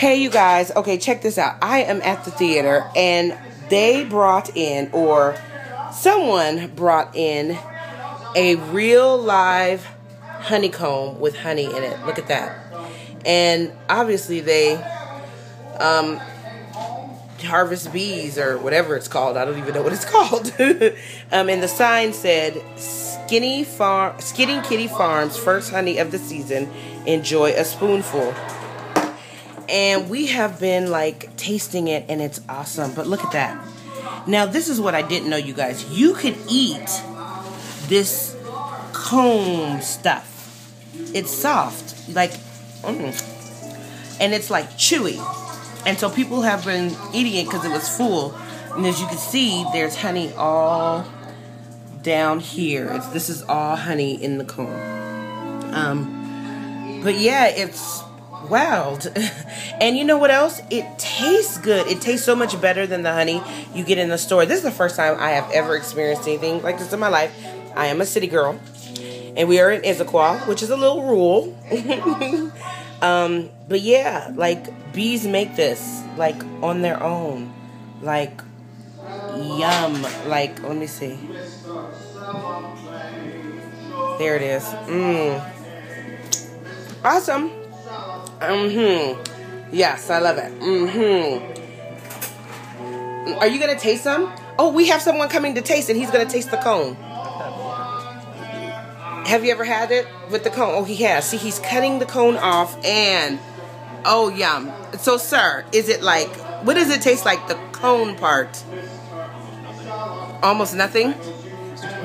Hey, you guys. Okay, check this out. I am at the theater and they brought in, or someone brought in, a real live honeycomb with honey in it. Look at that. And obviously, they um, harvest bees or whatever it's called. I don't even know what it's called. um, and the sign said, "Skinny Farm, Skinny Kitty Farms, first honey of the season. Enjoy a spoonful." And we have been like tasting it, and it's awesome. But look at that. Now, this is what I didn't know, you guys. You could eat this comb stuff. It's soft, like, mm, and it's like chewy. And so people have been eating it because it was full. And as you can see, there's honey all down here. It's, this is all honey in the comb. Um, but yeah, it's wild. and you know what else? It tastes good. It tastes so much better than the honey you get in the store. This is the first time I have ever experienced anything like this in my life. I am a city girl. And we are in Issaquah, which is a little rural. um, but yeah, like bees make this like on their own. Like yum. Like let me see. There it is. Mmm. Awesome. Mm-hmm. Yes, I love it. Mm-hmm. Are you gonna taste some? Oh, we have someone coming to taste it. He's gonna taste the cone. Have you ever had it with the cone? Oh, he has. See, he's cutting the cone off and oh, yum. So, sir, is it like what does it taste like? The cone part? Almost nothing.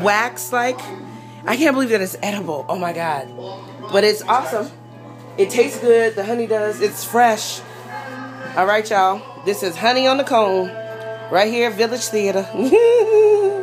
Wax like. I can't believe that it's edible. Oh my god. But it's awesome. It tastes good. The honey does. It's fresh. All right, y'all. This is Honey on the Cone right here at Village Theater.